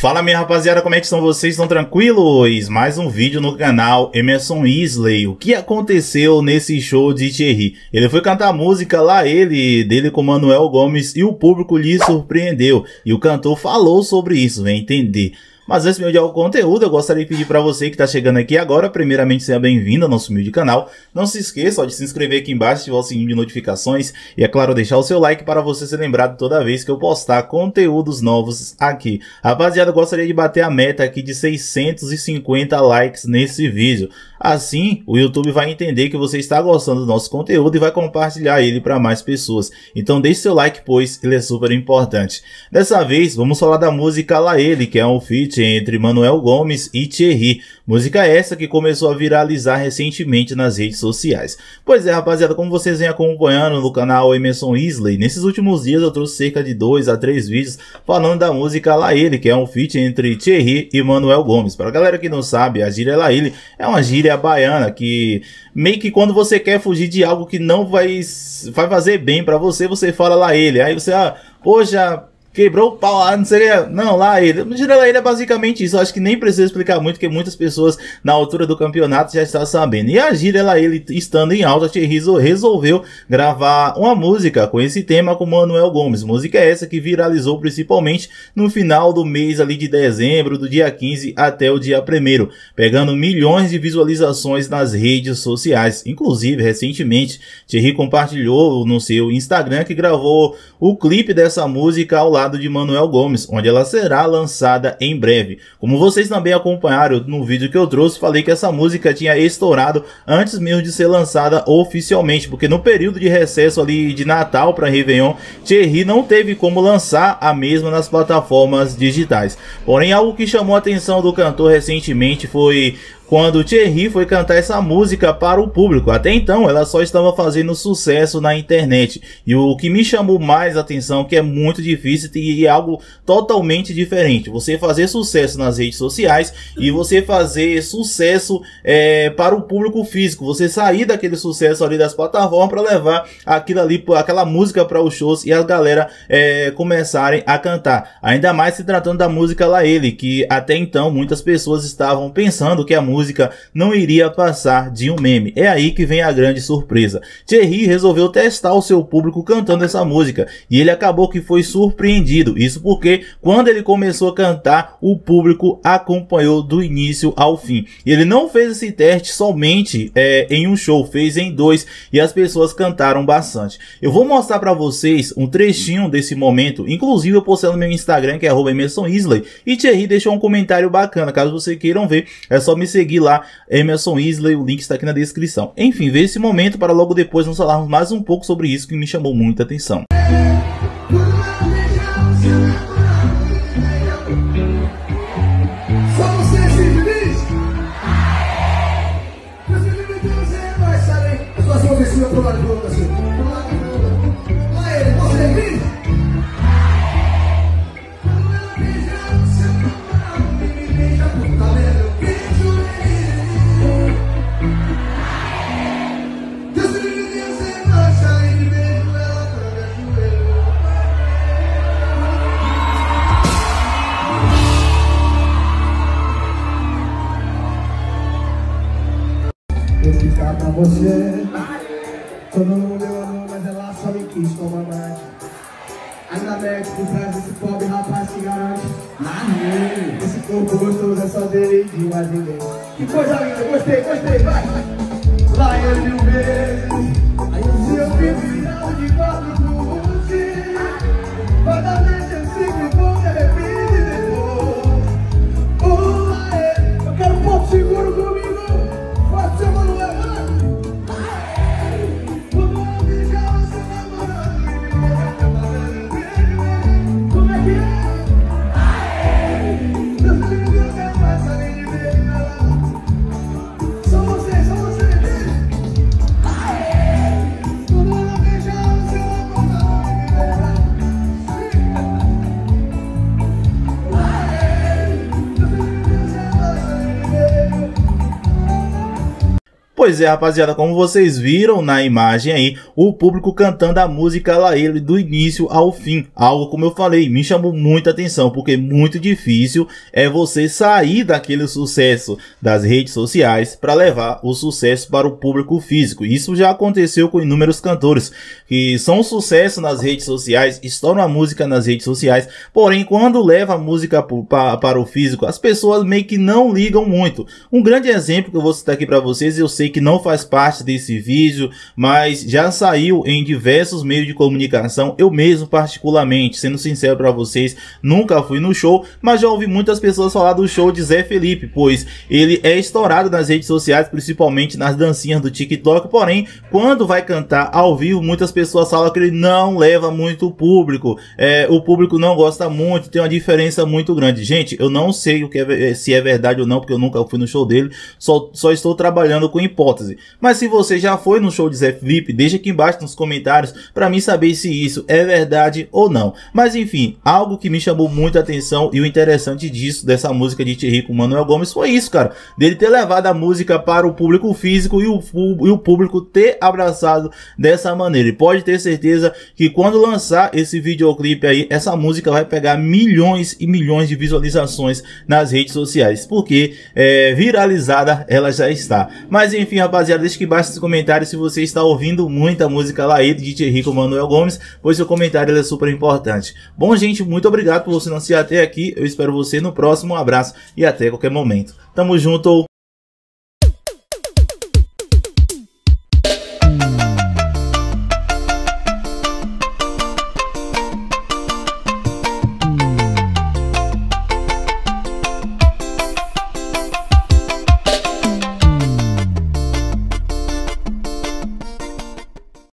Fala minha rapaziada, como é que estão vocês? Estão tranquilos? Mais um vídeo no canal Emerson Isley. O que aconteceu nesse show de Thierry? Ele foi cantar música lá, ele, dele com Manuel Gomes, e o público lhe surpreendeu. E o cantor falou sobre isso, vem entender. Mas antes de ao conteúdo, eu gostaria de pedir para você que está chegando aqui agora, primeiramente seja bem-vindo ao nosso humilde canal. Não se esqueça de se inscrever aqui embaixo, ativar o sininho de notificações e, é claro, deixar o seu like para você ser lembrado toda vez que eu postar conteúdos novos aqui. Rapaziada, eu gostaria de bater a meta aqui de 650 likes nesse vídeo. Assim, o YouTube vai entender que você está gostando do nosso conteúdo e vai compartilhar ele para mais pessoas. Então deixe seu like, pois ele é super importante. Dessa vez, vamos falar da música La Ele, que é um feat entre Manuel Gomes e Thierry. Música essa que começou a viralizar recentemente nas redes sociais. Pois é, rapaziada, como vocês vêm acompanhando no canal Emerson Isley, nesses últimos dias eu trouxe cerca de 2 a 3 vídeos falando da música La Ele, que é um feat entre Thierry e Manuel Gomes. Para a galera que não sabe, a gíria La Ele é uma gíria gíria baiana, que meio que quando você quer fugir de algo que não vai, vai fazer bem para você, você fala lá ele. Aí você, ah, poxa, quebrou o pau lá, não sei Não, lá ele. Gira ele é basicamente isso. Eu acho que nem precisa explicar muito, porque muitas pessoas na altura do campeonato já estão sabendo. E a gira lá ele estando em alta, Thierry resolveu gravar uma música com esse tema com Manuel Gomes. Música essa que viralizou principalmente no final do mês ali de dezembro, do dia 15 até o dia 1 pegando milhões de visualizações nas redes sociais. Inclusive, recentemente, Thierry compartilhou no seu Instagram que gravou o clipe dessa música ao lado de Manuel Gomes, onde ela será lançada em breve. Como vocês também acompanharam no vídeo que eu trouxe, falei que essa música tinha estourado antes mesmo de ser lançada oficialmente, porque no período de recesso ali de Natal para Réveillon, Thierry não teve como lançar a mesma nas plataformas digitais. Porém, algo que chamou a atenção do cantor recentemente foi quando Thierry foi cantar essa música para o público. Até então, ela só estava fazendo sucesso na internet. E o que me chamou mais atenção, que é muito difícil e é algo totalmente diferente. Você fazer sucesso nas redes sociais e você fazer sucesso é, para o público físico. Você sair daquele sucesso ali das plataformas para levar aquilo ali, aquela música para os shows e a galera é, começarem a cantar. Ainda mais se tratando da música lá ele, que até então muitas pessoas estavam pensando que a música música não iria passar de um meme. É aí que vem a grande surpresa. Thierry resolveu testar o seu público cantando essa música e ele acabou que foi surpreendido. Isso porque quando ele começou a cantar, o público acompanhou do início ao fim. Ele não fez esse teste somente é, em um show, fez em dois e as pessoas cantaram bastante. Eu vou mostrar para vocês um trechinho desse momento, inclusive eu postei no meu Instagram que é Isley e Thierry deixou um comentário bacana. Caso vocês queiram ver, é só me seguir seguir lá Emerson Isley, o link está aqui na descrição. Enfim, veja esse momento para logo depois nós falarmos mais um pouco sobre isso que me chamou muita atenção. Você. Todo mundo eu amo, mas ela só me quis como amante. Ainda mete por trás desse pobre rapaz que garante. Esse corpo gostoso é só dele e de mais ninguém. Que coisa linda, gostei, gostei, vai. Lá ele mil vezes. Pois é, rapaziada, como vocês viram na imagem aí, o público cantando a música lá ele do início ao fim. Algo como eu falei, me chamou muita atenção, porque muito difícil é você sair daquele sucesso das redes sociais para levar o sucesso para o público físico. Isso já aconteceu com inúmeros cantores que são sucesso nas redes sociais, estouram a música nas redes sociais, porém quando leva a música para o físico, as pessoas meio que não ligam muito. Um grande exemplo que eu vou citar aqui para vocês, eu sei que não faz parte desse vídeo, mas já saiu em diversos meios de comunicação. Eu mesmo, particularmente, sendo sincero para vocês, nunca fui no show, mas já ouvi muitas pessoas falar do show de Zé Felipe, pois ele é estourado nas redes sociais, principalmente nas dancinhas do TikTok. Porém, quando vai cantar ao vivo, muitas pessoas falam que ele não leva muito público, é, o público não gosta muito, tem uma diferença muito grande. Gente, eu não sei o que é, se é verdade ou não, porque eu nunca fui no show dele, só, só estou trabalhando com hipótese. Mas se você já foi no show de Zé Felipe, deixa aqui embaixo nos comentários para mim saber se isso é verdade ou não. Mas enfim, algo que me chamou muita atenção e o interessante disso, dessa música de Thierry com Manuel Gomes, foi isso, cara. Dele ter levado a música para o público físico e o, e o público ter abraçado dessa maneira. E pode ter certeza que quando lançar esse videoclipe aí, essa música vai pegar milhões e milhões de visualizações nas redes sociais. Porque é, viralizada ela já está. Mas enfim, rapaziada, deixa aqui embaixo nos comentários se você está ouvindo muita música lá aí de Thierry com Manuel Gomes, pois seu comentário é super importante. Bom, gente, muito obrigado por você não se até aqui. Eu espero você no próximo. Um abraço e até qualquer momento. Tamo junto.